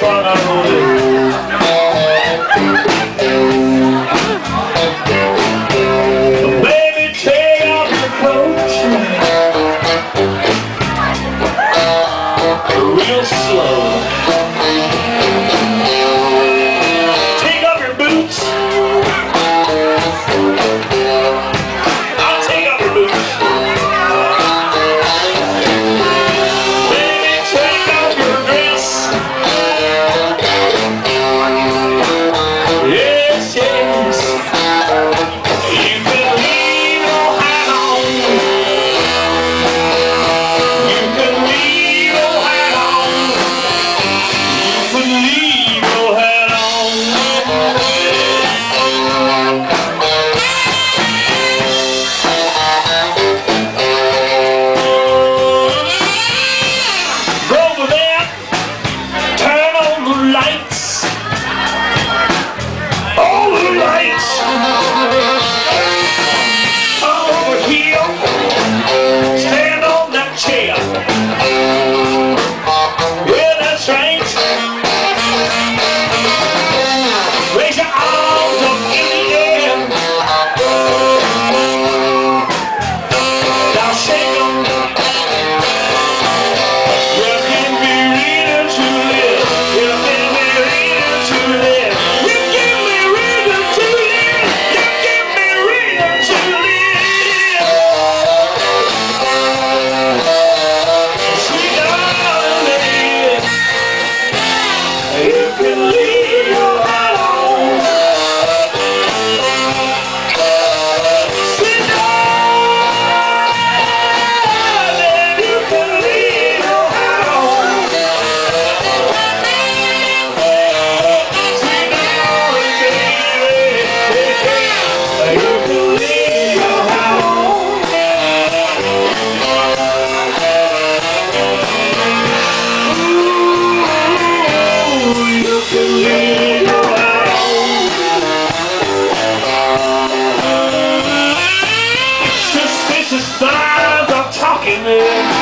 that's what on.